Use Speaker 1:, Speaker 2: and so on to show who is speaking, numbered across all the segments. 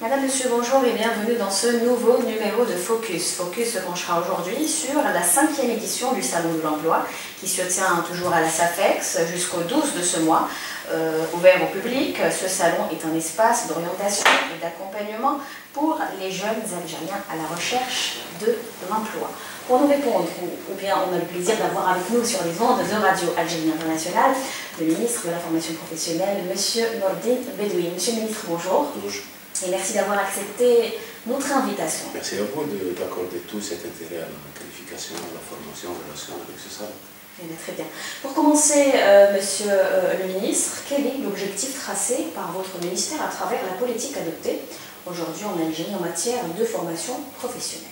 Speaker 1: Madame, Monsieur, bonjour et bienvenue dans ce nouveau numéro de Focus. Focus se penchera aujourd'hui sur la cinquième édition du Salon de l'Emploi qui se tient toujours à la SAFEX jusqu'au 12 de ce mois. Euh, ouvert au public, ce salon est un espace d'orientation et d'accompagnement pour les jeunes Algériens à la recherche de l'emploi. Pour nous répondre, ou, bien on a le plaisir d'avoir avec nous sur les ondes de Radio Algérie Internationale le ministre de la formation professionnelle, Monsieur Nordin Bedoui. Monsieur le ministre, bonjour.
Speaker 2: Bonjour.
Speaker 1: Et merci d'avoir accepté notre invitation.
Speaker 2: Merci à vous d'accorder tout cet intérêt à la qualification, à la formation en relation avec ce salon.
Speaker 1: Eh très bien. Pour commencer, euh, Monsieur euh, le ministre, quel est l'objectif tracé par votre ministère à travers la politique adoptée aujourd'hui en Algérie en matière de formation professionnelle?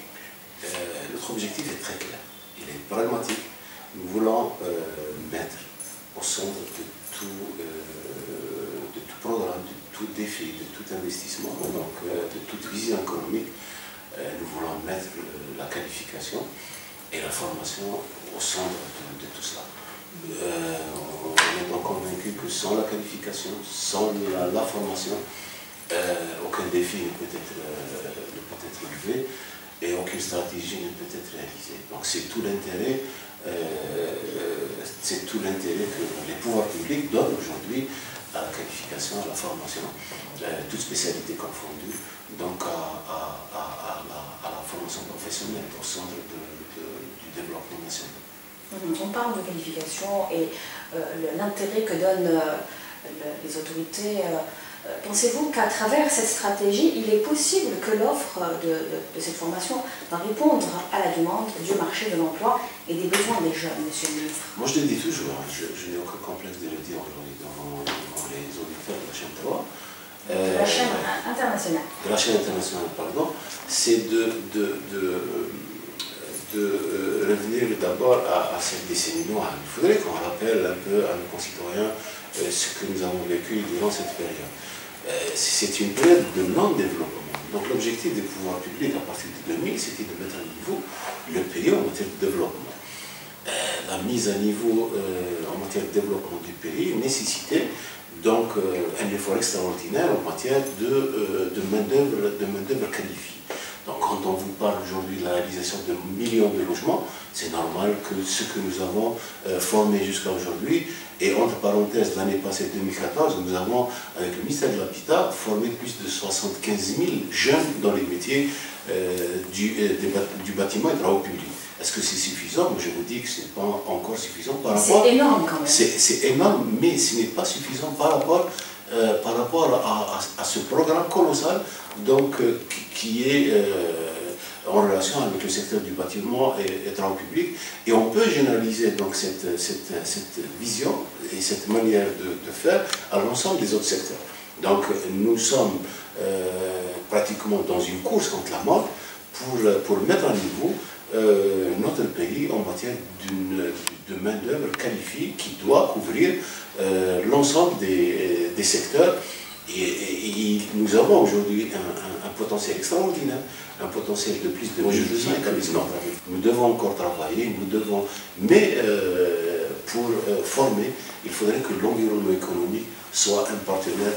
Speaker 2: Euh, Notre objectif est très clair. Il est pragmatique. Nous voulons mettre au centre de tout, de tout programme, de tout défi, de tout investissement, donc de toute vision économique, nous voulons mettre la qualification et la formation au centre de, tout cela. Euh, on est donc convaincu que sans la qualification, sans la, formation, euh, aucun défi ne peut, être, euh, peut être élevé et aucune stratégie ne peut être réalisée. Donc c'est tout l'intérêt c'est tout l'intérêt que les pouvoirs publics donnent aujourd'hui à la qualification, à la formation, toutes spécialités confondues, donc à, la, formation professionnelle au centre du développement national.
Speaker 1: On parle de qualification et euh, l'intérêt que donnent euh, les autorités. Euh, pensez-vous qu'à travers cette stratégie, il est possible que l'offre de, cette formation va répondre à la demande du marché de l'emploi et des besoins des jeunes, Monsieur le ministre?
Speaker 2: Moi, je le dis toujours, hein, je, n'ai aucun complexe de le dire devant, les auditeurs de la chaîne 3.
Speaker 1: de la chaîne internationale.
Speaker 2: De la chaîne internationale, pardon. C'est de, euh, revenir d'abord à, cette décennie noire. Il faudrait qu'on rappelle un peu à nos concitoyens euh, ce que nous avons vécu durant cette période. Euh, c'est une période de non-développement. Donc l'objectif des pouvoirs publics à partir de 2000, c'était de mettre à niveau le pays en matière de développement. la mise à niveau en matière de développement du pays nécessitait donc un effort extraordinaire en matière de, de main-d'œuvre qualifiée. Donc quand on vous parle aujourd'hui de la réalisation de millions de logements, c'est normal que ce que nous avons euh, formé jusqu'à aujourd'hui, et entre parenthèses, l'année passée 2014, nous avons, avec le ministère de l'Habitat, formé plus de 75 000 jeunes dans les métiers euh, du, euh, du, bâtiment et des travaux publics. Est-ce que c'est suffisant? Je vous dis que ce n'est pas encore suffisant par rapport...
Speaker 1: C'est énorme quand même.
Speaker 2: C'est énorme, mais ce n'est pas suffisant par rapport euh, par rapport à, ce programme colossal donc, qui, est euh, en relation avec le secteur du bâtiment et, et travaux publics. Et on peut généraliser donc, cette, cette, cette vision et cette manière de, faire à l'ensemble des autres secteurs. Donc nous sommes pratiquement dans une course contre la mort pour, pour mettre à niveau notre pays en matière de main-d'œuvre qualifiée qui doit couvrir euh, l'ensemble des, des, secteurs. Et, nous avons aujourd'hui un, potentiel extraordinaire, un potentiel de plus de 1200 établissements. Nous devons encore travailler, nous devons, mais euh, pour euh, former, il faudrait que l'environnement économique soit un partenaire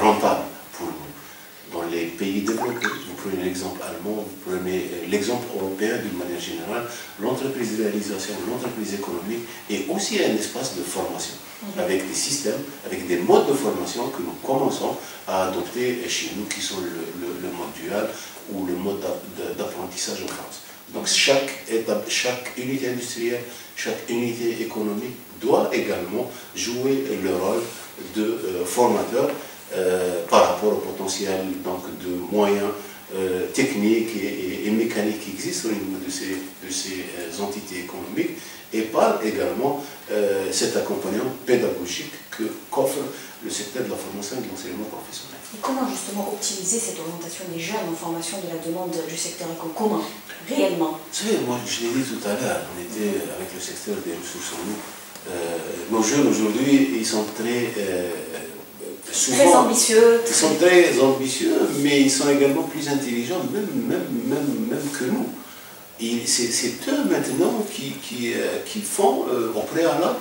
Speaker 2: rentable pour nous dans les pays développés. Vous prenez l'exemple allemand, vous prenez euh, l'exemple européen d'une manière générale. L'entreprise de réalisation, l'entreprise économique est aussi un espace de formation, mhm. avec des systèmes, avec des modes de formation que nous commençons à adopter chez nous, qui sont le, mode dual ou le mode d'apprentissage en France. Donc chaque, étape, chaque unité industrielle, chaque unité économique doit également jouer le rôle de euh, formateur euh, par rapport au potentiel donc, de moyens euh, techniques et, mécaniques qui existent au niveau de ces, de ces euh, entités économiques et par également cet accompagnement pédagogique qu'offre le secteur de la formation et de l'enseignement professionnel.
Speaker 1: Et comment justement optimiser cette orientation des jeunes en formation de la demande du secteur éco Comment Réellement?
Speaker 2: Vous savez, moi je l'ai dit tout à l'heure, on était avec le secteur des ressources en eau. nos jeunes aujourd'hui, ils sont très
Speaker 1: très ambitieux.
Speaker 2: Ils sont très ambitieux, mais ils sont également plus intelligents, même, même, même, même que nous. C'est eux maintenant qui, qui, euh, qui font euh, au préalable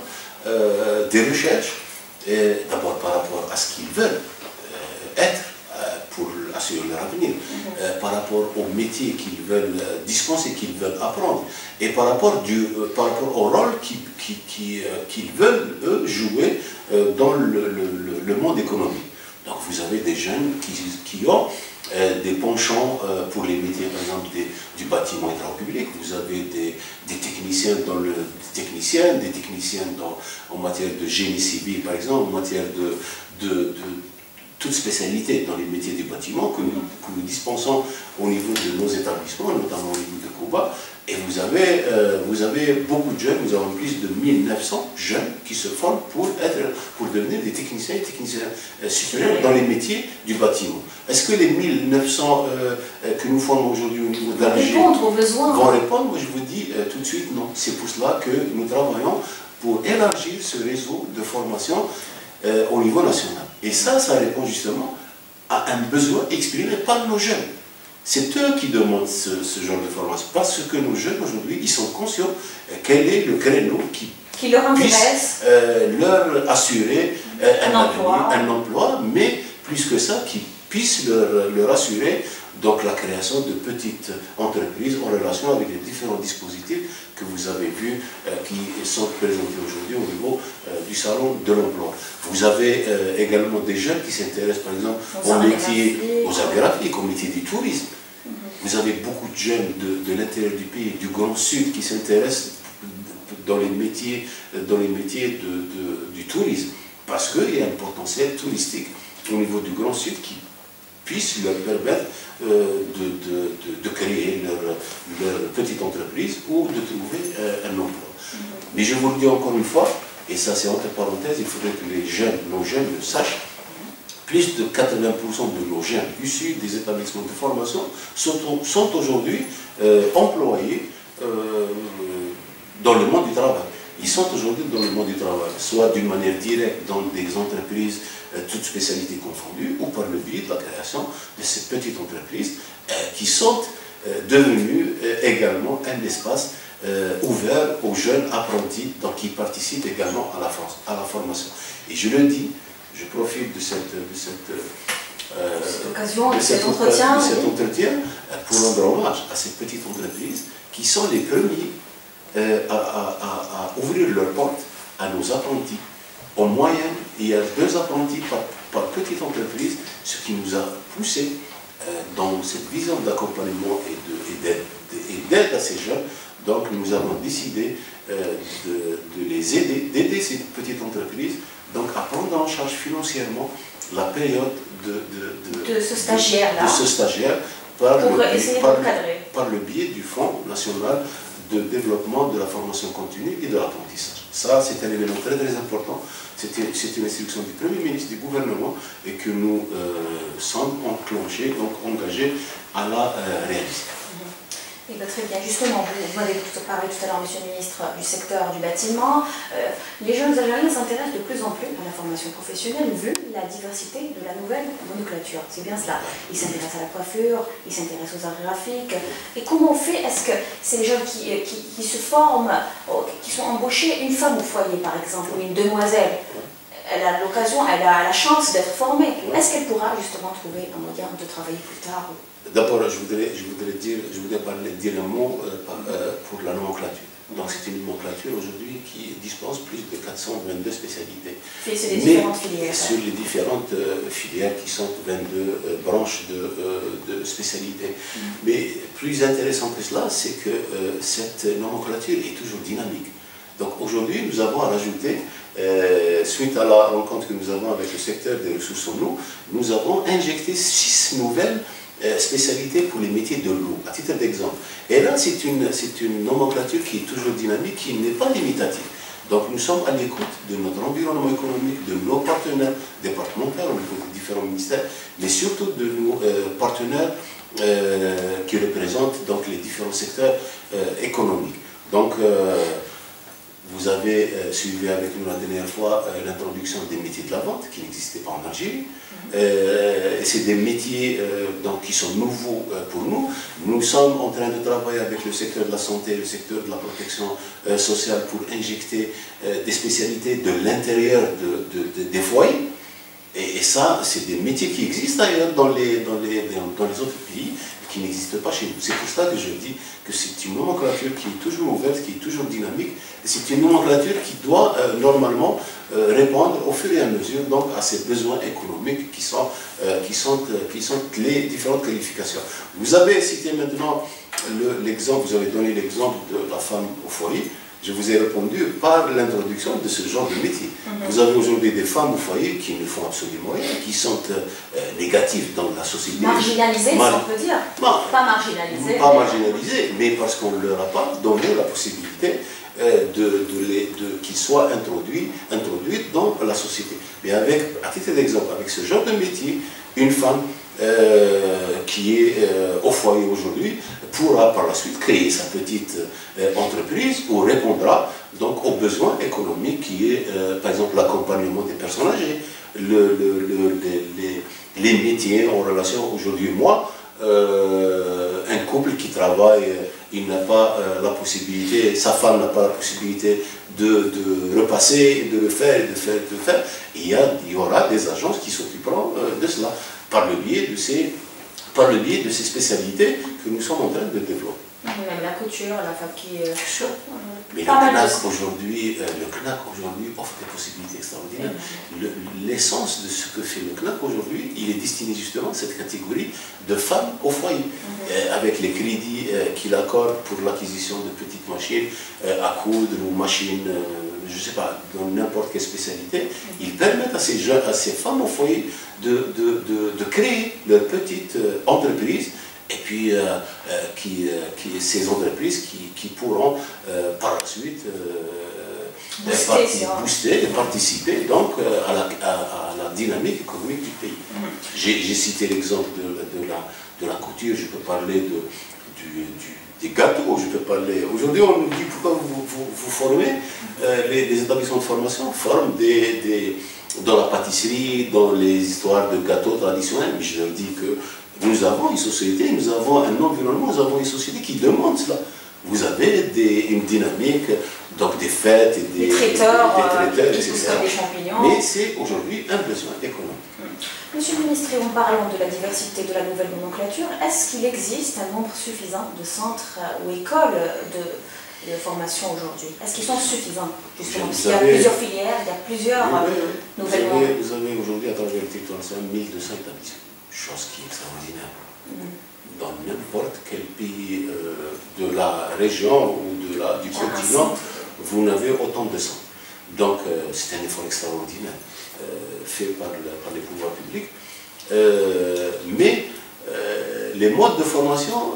Speaker 2: euh, des recherches, d'abord par rapport à ce qu'ils veulent être pour assurer leur avenir, mhm. par rapport aux métiers qu'ils veulent dispenser, qu'ils veulent apprendre, et par rapport, du, par rapport au rôle qu'ils veulent, eux, jouer dans le, monde économique. Donc vous avez des jeunes qui, ont des penchants pour les métiers, par exemple, du bâtiment public. Vous avez des, techniciens dans le technicien, des techniciens dans, en matière de génie civil, par exemple, en matière de, toute spécialité dans les métiers du bâtiment que nous, que nous, dispensons au niveau de nos établissements, notamment au niveau de Cuba. Et vous avez, euh, vous avez beaucoup de jeunes, nous avons plus de 1900 jeunes qui se forment pour, être, pour devenir des techniciens et techniciens euh, supérieurs dans les métiers du bâtiment. Est-ce que les 1900 euh, que nous formons aujourd'hui au niveau d'Alger
Speaker 1: vont besoins
Speaker 2: vont répondre? Moi je vous dis tout de suite non. C'est pour cela que nous travaillons pour élargir ce réseau de formation au niveau national. Et ça, ça répond justement à un besoin exprimé par nos jeunes. C'est eux qui demandent ce, genre de formation. Parce que nos jeunes, aujourd'hui, ils sont conscients quel est le créneau qui,
Speaker 1: qui leur
Speaker 2: puisse euh, leur assurer euh, un, emploi. un emploi, mais plus que ça, qui puisse leur, leur assurer donc la création de petites entreprises en relation avec les différents dispositifs que vous avez vus euh, qui sont présentés aujourd'hui au niveau euh, du salon de l'emploi. Vous avez euh, également des jeunes qui s'intéressent par exemple aux, métiers, aux arts graphiques, aux métiers du tourisme. Vous avez beaucoup de jeunes de, de l'intérieur du pays, du Grand Sud, qui s'intéressent dans les métiers, dans les métiers de, du tourisme, parce qu'il y a un potentiel touristique au niveau du Grand Sud qui puisse leur permettre euh, de, de, créer leur, petite entreprise ou de trouver euh, un emploi. Mais je vous le dis encore une fois, et ça c'est entre parenthèses, il faudrait que les jeunes, nos jeunes le sachent, plus de 80% de nos jeunes issus des établissements de formation sont, sont aujourd'hui euh, employés dans le monde du travail. Ils sont aujourd'hui dans le monde du travail, soit d'une manière directe dans des entreprises euh, toutes spécialités confondues, ou par le biais de la création de ces petites entreprises euh, qui sont euh, devenues également un espace ouvert aux jeunes apprentis, donc qui participent également à la, France, à la formation. Et je le dis, je profite de cette, de
Speaker 1: cette occasion, de, cet, entretien,
Speaker 2: cet entretien pour rendre hommage à ces petites entreprises qui sont les premiers à, à, ouvrir leurs portes à nos apprentis en moyenne, il y a deux apprentis par, petite entreprise, ce qui nous a poussé euh, dans cette vision d'accompagnement et d'aide à ces jeunes. Donc nous avons décidé euh, de, les aider, d'aider ces petites entreprises donc à prendre en charge financièrement la période de,
Speaker 1: de, ce stagiaire-là.
Speaker 2: De ce stagiaire par, le, par le biais du Fonds national de développement de la formation continue et de l'apprentissage. Ça, c'est un élément très très important. C'est une instruction du Premier ministre du gouvernement et que nous euh, sommes enclenchés, donc engagés à la euh, réaliser.
Speaker 1: Eh ben, très bien. Justement, vous, m'avez parlé tout à l'heure, Monsieur le ministre, du secteur du bâtiment. Euh, les jeunes Algériens s'intéressent de plus en plus à la formation professionnelle vu la diversité de la nouvelle nomenclature. C'est bien cela. Ils s'intéressent à la coiffure, ils s'intéressent aux arts graphiques. Et comment on fait? Est-ce que ces jeunes qui, euh, qui, se forment, oh, qui sont embauchés, une femme au foyer par exemple, ou une demoiselle, elle a l'occasion, elle a la chance d'être formée. Est-ce qu'elle pourra justement trouver un moyen de travailler plus tard
Speaker 2: D'abord, je voudrais, je voudrais, dire, je voudrais parler, dire un mot euh, euh, pour la nomenclature. Donc c'est une nomenclature aujourd'hui qui dispense plus de 422 spécialités.
Speaker 1: sur les différentes filières.
Speaker 2: Sur les différentes euh, filières qui sont 22 branches de, de spécialités. Mm. Mais plus intéressant que cela, c'est que cette nomenclature est toujours dynamique. Donc aujourd'hui, nous avons à rajouter, suite à la rencontre que nous avons avec le secteur des ressources en eau, nous avons injecté six nouvelles spécialité pour les métiers de l'eau, à titre d'exemple. Et là, c'est une, une nomenclature qui est toujours dynamique, qui n'est pas limitative. Donc nous sommes à l'écoute de notre environnement économique, de nos partenaires départementaux au niveau des différents ministères, mais surtout de nos euh, partenaires euh, qui représentent donc, les différents secteurs économiques. Donc vous avez suivi avec nous la dernière fois l'introduction des métiers de la vente qui n'existaient pas en Algérie. Euh, c'est des métiers euh, donc, qui sont nouveaux euh, pour nous. Nous sommes en train de travailler avec le secteur de la santé, le secteur de la protection sociale pour injecter des spécialités de l'intérieur de, des foyers. Et, ça, c'est des métiers qui existent d'ailleurs dans les, autres pays qui n'existent pas chez nous. C'est pour ça que je dis que c'est une nomenclature qui est toujours ouverte, qui est toujours dynamique, c'est une nomenclature qui doit euh, normalement euh, répondre au fur et à mesure donc, à ces besoins économiques qui sont, euh, les différentes qualifications. Vous avez cité maintenant l'exemple, vous avez donné l'exemple de la femme au foyer je vous ai répondu par l'introduction de ce genre de métier. Mhm. Vous avez aujourd'hui des femmes au foyer qui ne font absolument rien, qui sont euh, négatives dans la société.
Speaker 1: Marginalisées, si on peut dire. pas marginalisées.
Speaker 2: Pas marginalisées, mais parce qu'on ne leur a pas donné la possibilité euh, de, de, qu'ils soient introduits, introduits dans la société. Mais avec, à titre d'exemple, avec ce genre de métier, une femme euh, qui est euh, au foyer aujourd'hui pourra par la suite créer sa petite euh, entreprise ou répondra donc aux besoins économiques qui est par exemple l'accompagnement des personnes âgées, le, les, métiers en relation aujourd'hui. Moi, un couple qui travaille, il n'a pas la possibilité, sa femme n'a pas la possibilité de, de, repasser, de le faire, de faire, de faire. Il y, il y aura des agences qui s'occuperont de cela par le biais de ces, par le biais de ces spécialités que nous sommes en train de développer.
Speaker 1: Même la couture, la fabrique. Euh,
Speaker 2: Mais le CNAC aujourd'hui, euh, aujourd'hui offre des possibilités extraordinaires. L'essence de ce que fait le CNAC aujourd'hui, il est destiné justement à cette catégorie de femmes au foyer, mhm. euh, avec les crédits qu'il accorde pour l'acquisition de petites machines à coudre ou machines je ne sais pas, dans n'importe quelle spécialité, ils permettent à ces, jeunes, à ces femmes au foyer de, de, créer leur petite euh, entreprise et puis euh, euh, qui, qui, ces entreprises qui, pourront par la suite booster, et participer donc à la, à, la, dynamique économique du pays. J'ai cité l'exemple de, la, de la couture, je peux parler de, du des gâteaux, je peux parler. Aujourd'hui, on nous dit pourquoi vous, vous, formez. Euh, les, établissements de formation forment des, dans la pâtisserie, dans les histoires de gâteaux traditionnels. Mais je leur dis que nous avons une société, nous avons un environnement, nous avons une société qui demande cela. Vous avez des, une dynamique, donc des fêtes, et
Speaker 1: des, traiteurs, des, traiteurs, etc.
Speaker 2: Mais c'est aujourd'hui un besoin économique.
Speaker 1: Monsieur le ministre, en parlant de la diversité de la nouvelle nomenclature, est-ce qu'il existe un nombre suffisant de centres ou écoles de, formation aujourd'hui? Est-ce qu'ils sont suffisants Justement, parce qu'il y a plusieurs filières, il y a plusieurs nouvelles
Speaker 2: Vous avez, vous avez aujourd'hui à travers le territoire national 1200 établissements, chose qui est extraordinaire. Mm. Dans n'importe quel pays euh, de la région ou de la, du continent, vous n'avez autant de centres. Donc, euh, c'est un effort extraordinaire. Euh, fait par, les pouvoirs publics. Euh, mais euh, les modes de formation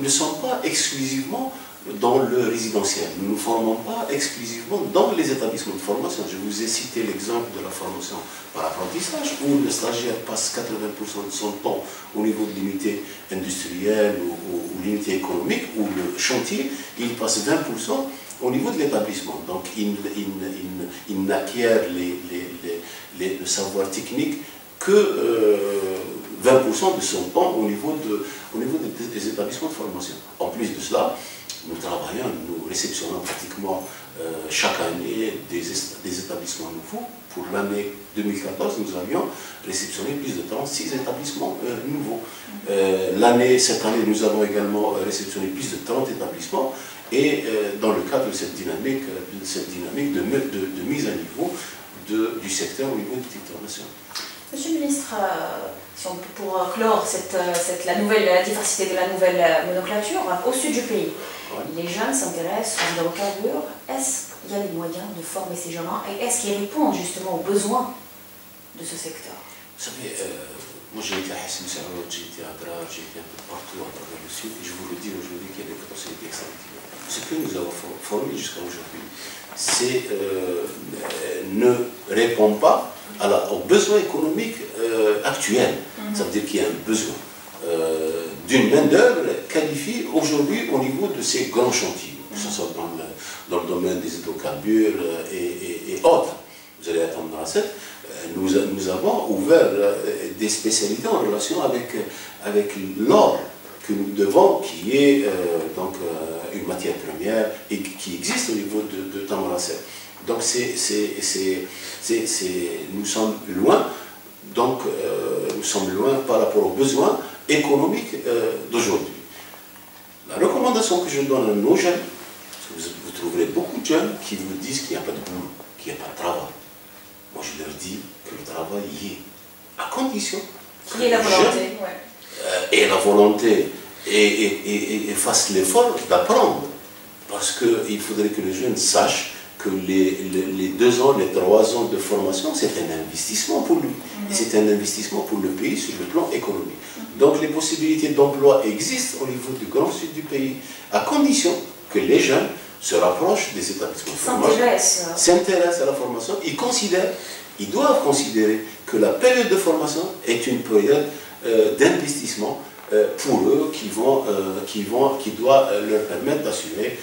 Speaker 2: ne sont pas exclusivement dans le résidentiel. Nous ne formons pas exclusivement dans les établissements de formation. Je vous ai cité l'exemple de la formation par apprentissage, où le stagiaire passe 80% de son temps au niveau de l'unité industrielle ou, l'unité économique, ou le chantier, il passe 20% au niveau de l'établissement. Donc il, n'acquiert le savoir technique que 20% euh, de son temps au niveau, de, au niveau des établissements de formation. En plus de cela, nous travaillons, nous réceptionnons pratiquement euh, chaque année des, établissements nouveaux. Pour l'année 2014, nous avions réceptionné plus de 36 établissements euh, nouveaux. cette année, nous avons également réceptionné plus de 30 établissements et euh, dans le cadre de cette dynamique, euh, de, cette dynamique de, de, mise à niveau de, du secteur au niveau du territoire national.
Speaker 1: Monsieur le ministre, euh, si on peut pour clore cette, cette, la, nouvelle, la diversité de la nouvelle monoclature, au sud du pays, les jeunes s'intéressent aux hydrocarbures. Est-ce qu'il y a les moyens de former ces gens-là et est-ce qu'ils répondent justement aux besoins de ce secteur?
Speaker 2: Vous savez, moi j'ai été à Hassan j'ai été à Drar, j'ai été un peu partout à travers le sud et je vous le dis aujourd'hui qu'il y a des potentialités extraordinaires ce que nous avons formé jusqu'à aujourd'hui, c'est euh, ne répond pas aux besoins économiques euh, actuels. Mhm. Ça veut dire qu'il y a un besoin euh, d'une main-d'œuvre qualifiée aujourd'hui au niveau de ces grands chantiers, que ce soit dans le, domaine des hydrocarbures et, autres. Vous allez attendre dans la scène. Nous, nous, avons ouvert des spécialités en relation avec, avec l'or que nous devons, qui est donc une matière première et qui existe au niveau de, de Donc c'est, nous sommes loin Donc, nous sommes loin par rapport aux besoins économiques d'aujourd'hui. La recommandation que je donne à nos jeunes, vous, vous trouverez beaucoup de jeunes qui vous disent qu'il n'y a pas de boulot, qu'il n'y a pas de travail. Moi, je leur dis que le travail y est, à condition.
Speaker 1: Qui est la volonté
Speaker 2: Et la volonté et, fasse l'effort d'apprendre. Parce qu'il faudrait que les jeunes sachent que les, deux ans, les trois ans de formation, c'est un investissement pour lui. Et c'est un investissement pour le pays sur le plan économique. Donc les possibilités d'emploi existent au niveau du grand sud du pays, à condition que les jeunes se rapprochent des établissements de formation, s'intéressent à la formation, ils considèrent, ils doivent considérer que la période de formation est une période euh, d'investissement pour eux qui, vont, euh, qui, vont, qui doit leur permettre d'assurer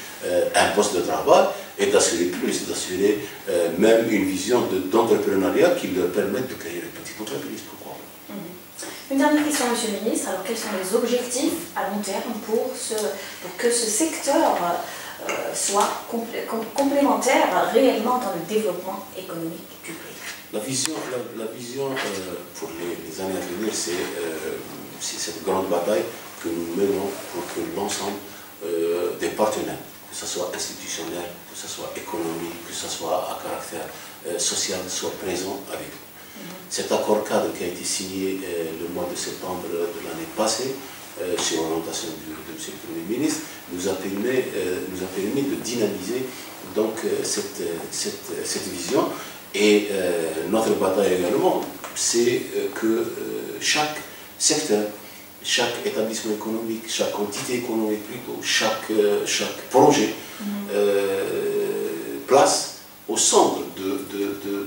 Speaker 2: un poste de travail et d'assurer plus, d'assurer même une vision d'entrepreneuriat qui leur permette de créer une petite entreprise. Pourquoi
Speaker 1: mhm. Une dernière question, Monsieur le Ministre. Alors, quels sont les objectifs à long terme pour, ce, pour que ce secteur soit complémentaire réellement dans le développement économique du pays?
Speaker 2: La vision, la, vision pour les, années à venir, c'est c'est cette grande bataille que nous menons pour que l'ensemble euh, des partenaires, que ce soit institutionnel, que ce soit économique, que ce soit à caractère euh, social, soient présents avec nous. Mhm. Cet accord cadre qui a été signé euh, le mois de septembre de l'année passée, sur l'orientation de, M. le Premier ministre, nous a permis, nous a permis de dynamiser donc, cette, cette, cette vision. Et notre bataille également, c'est que chaque secteur, chaque établissement économique, chaque entité économique plutôt, chaque, euh, chaque projet mhm. euh, place au centre de,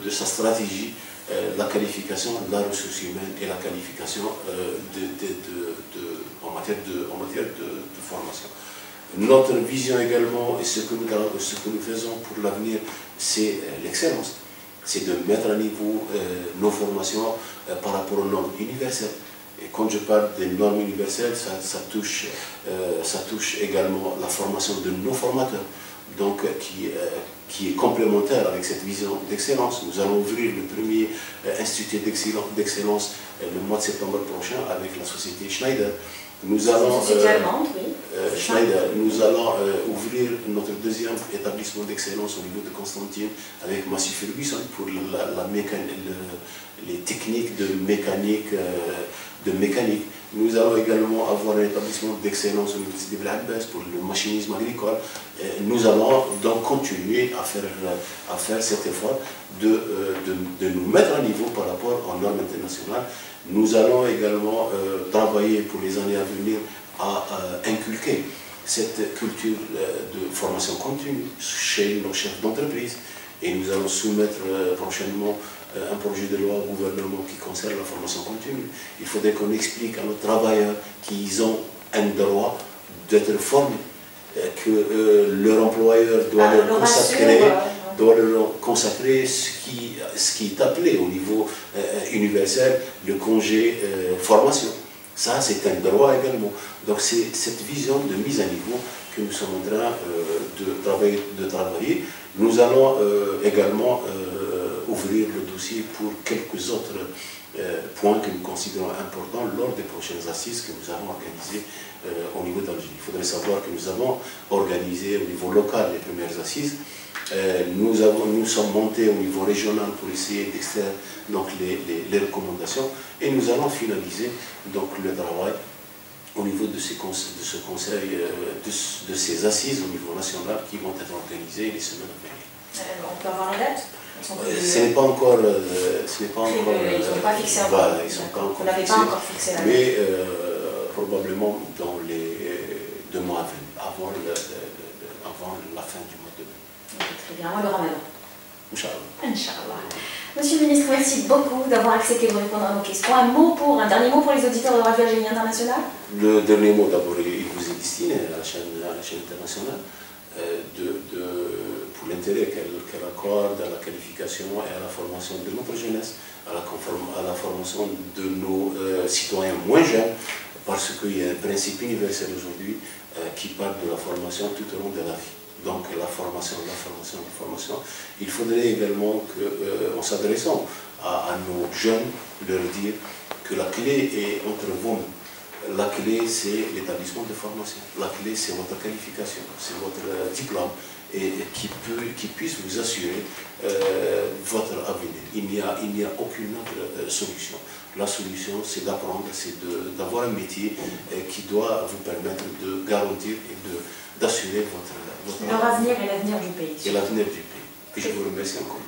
Speaker 2: de, sa stratégie euh, la qualification de la ressource humaine et la qualification en matière, de, en matière de, formation. Notre vision également, et ce que nous, ce que nous faisons pour l'avenir, c'est l'excellence. C'est de mettre à niveau nos formations par rapport aux normes universelles. Et quand je parle des normes universelles, ça, touche, euh, ça touche également la formation de nos formateurs, donc euh, qui, euh, qui est complémentaire avec cette vision d'excellence. Nous allons ouvrir le premier institut d'excellence le mois de septembre prochain avec la société Schneider.
Speaker 1: Nous allons,
Speaker 2: Schneider, nous allons ouvrir notre deuxième établissement d'excellence au niveau de Constantine avec Massif Ferguson pour la, les techniques de mécanique de mécanique. Nous allons également avoir un établissement d'excellence au l'Université de Abbas pour le machinisme agricole. nous allons donc continuer à faire, à faire cet effort de, euh, de, nous mettre à niveau par rapport aux normes internationales. Nous allons également euh, travailler pour les années à venir à inculquer cette culture euh, de formation continue chez nos chefs d'entreprise. Et nous allons soumettre prochainement euh, un projet de loi au gouvernement qui concerne la formation continue. Il faudrait qu'on explique à nos travailleurs qu'ils ont un droit d'être formés, euh, que euh, leur employeur doit, ah, leur, consacrer, doit leur consacrer ce qui, ce qui est appelé au niveau universel le congé formation. Ça, c'est un droit également. Donc c'est cette vision de mise à niveau que nous sommes en train de, travailler, de travailler. Nous allons également ouvrir le dossier pour quelques autres euh, points que nous considérons importants lors des prochaines assises que nous avons organisées euh, au niveau d'Alger. Il faudrait savoir que nous avons organisé au niveau local les premières assises. Euh, nous, avons, nous sommes montés au niveau régional pour essayer d'extraire les, recommandations et nous allons finaliser donc, le travail au niveau de, ces ce conseil, de, ces assises au niveau national qui vont être organisées les semaines à venir.
Speaker 1: On peut avoir date?
Speaker 2: Ce n'est pas encore. Euh, ce n'est pas encore.
Speaker 1: Ils sont pas fixés
Speaker 2: encore. Voilà, ils sont pas encore
Speaker 1: Vous pas encore fixé la
Speaker 2: Mais euh, probablement dans les deux mois à venir, avant, le, avant la fin du mois de mai.
Speaker 1: Très bien, avant le.
Speaker 2: Inch'Allah.
Speaker 1: Inch'Allah. Monsieur le ministre, merci beaucoup d'avoir accepté de répondre à nos questions. Un mot pour, un dernier mot pour les auditeurs de Radio Algérie International
Speaker 2: Le dernier mot, d'abord, il vous est destiné à la chaîne, à la chaîne internationale. Euh, de, l'intérêt qu'elle accorde à la qualification et à la formation de notre jeunesse, à la, à formation de nos euh, citoyens moins jeunes, parce qu'il y a un principe universel aujourd'hui euh, qui parle de la formation tout au long de la vie. Donc la formation, la formation, la formation. Il faudrait également qu'en s'adressant à, nos jeunes, leur dire que la clé est entre vous. La clé, c'est l'établissement de formation. La clé, c'est votre qualification, c'est votre diplôme et qui, peut, qui puisse vous assurer euh, votre avenir. Il n'y a, il a aucune autre euh, solution. La solution, c'est d'apprendre, c'est d'avoir un métier euh, qui doit vous permettre de garantir et d'assurer votre,
Speaker 1: votre... Leur avenir et l'avenir du pays.
Speaker 2: Et l'avenir du pays. Et je vous remercie encore.